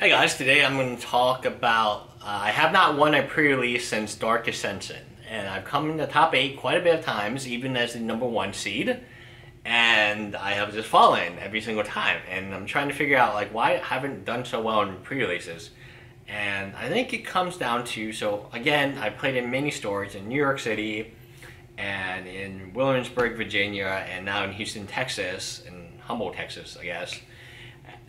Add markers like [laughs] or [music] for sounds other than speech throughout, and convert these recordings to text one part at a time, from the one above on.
Hey guys, today I'm going to talk about. Uh, I have not won a pre release since Dark Ascension, and I've come in the top 8 quite a bit of times, even as the number 1 seed, and I have just fallen every single time. And I'm trying to figure out like why I haven't done so well in pre releases. And I think it comes down to so again, I played in many stores in New York City and in Williamsburg, Virginia, and now in Houston, Texas, in Humble, Texas, I guess.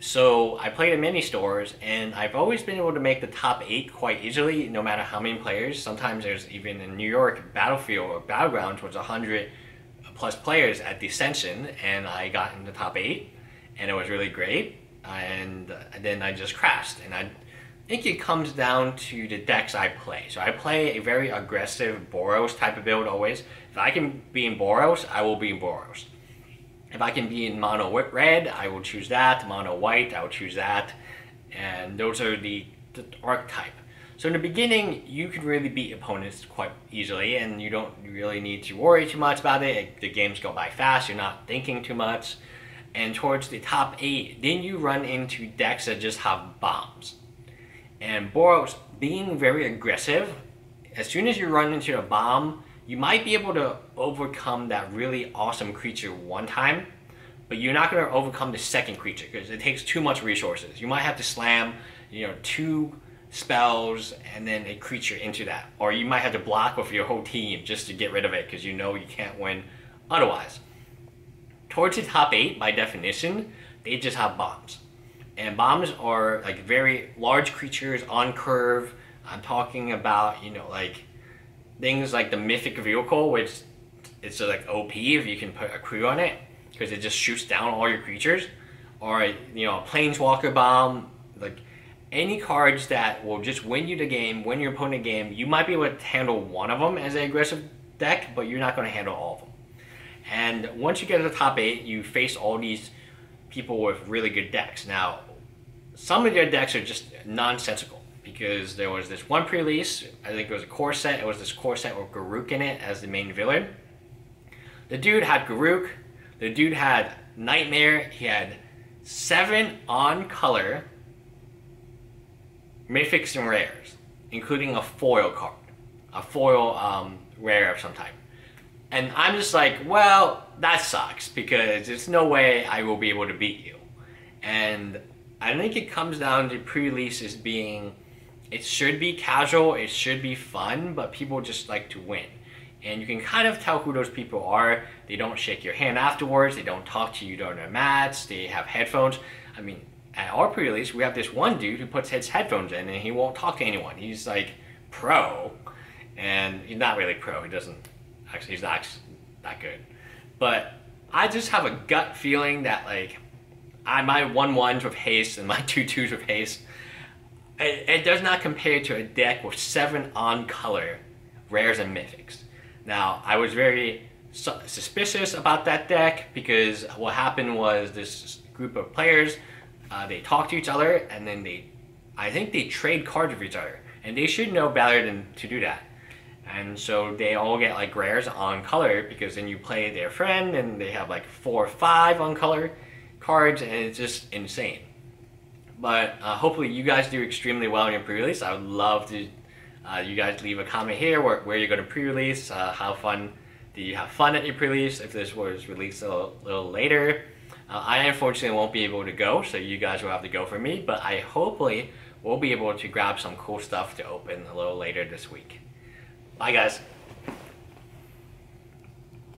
So I played in many stores, and I've always been able to make the top eight quite easily, no matter how many players. Sometimes there's even in New York, Battlefield or Battlegrounds was 100 plus players at the Ascension, and I got in the top eight, and it was really great. And uh, then I just crashed, and I think it comes down to the decks I play. So I play a very aggressive Boros type of build always. If I can be in Boros, I will be in Boros. If I can be in mono red, I will choose that. Mono white, I will choose that. And those are the, the archetype. So in the beginning, you can really beat opponents quite easily, and you don't really need to worry too much about it. The games go by fast, you're not thinking too much. And towards the top eight, then you run into decks that just have bombs. And Boros, being very aggressive, as soon as you run into a bomb, you might be able to overcome that really awesome creature one time, but you're not going to overcome the second creature because it takes too much resources. You might have to slam, you know, two spells and then a creature into that, or you might have to block with your whole team just to get rid of it because you know you can't win otherwise. Towards the top eight, by definition, they just have bombs, and bombs are like very large creatures on curve. I'm talking about you know like things like the mythic vehicle, which it's like OP if you can put a crew on it, because it just shoots down all your creatures, or you know a planeswalker bomb, like any cards that will just win you the game, win your opponent game. You might be able to handle one of them as an aggressive deck, but you're not going to handle all of them. And once you get to the top eight, you face all these people with really good decks. Now, some of their decks are just nonsensical because there was this one pre-release, I think it was a core set, it was this core set with Garruk in it as the main villain. The dude had Garruk, the dude had Nightmare, he had seven on color mythics and rares, including a foil card, a foil um, rare of some type. And I'm just like, well, that sucks because there's no way I will be able to beat you. And I think it comes down to pre-releases being it should be casual, it should be fun, but people just like to win. And you can kind of tell who those people are. They don't shake your hand afterwards, they don't talk to you during their mats, they have headphones. I mean, at our pre-release, we have this one dude who puts his headphones in and he won't talk to anyone. He's like pro, and he's not really pro. He doesn't actually, he's not that good. But I just have a gut feeling that like I my one ones with haste and my [laughs] two twos with haste it, it does not compare to a deck with seven on color rares and mythics. Now, I was very su suspicious about that deck because what happened was this group of players, uh, they talk to each other and then they, I think they trade cards with each other. And they should know better than to do that. And so they all get like rares on color because then you play their friend and they have like four or five on color cards and it's just insane. But uh, hopefully you guys do extremely well in your pre-release. I would love to uh, you guys leave a comment here where, where you're going to pre-release, uh, how fun do you have fun at your pre-release if this was released a little, little later. Uh, I unfortunately won't be able to go, so you guys will have to go for me, but I hopefully will be able to grab some cool stuff to open a little later this week. Bye guys.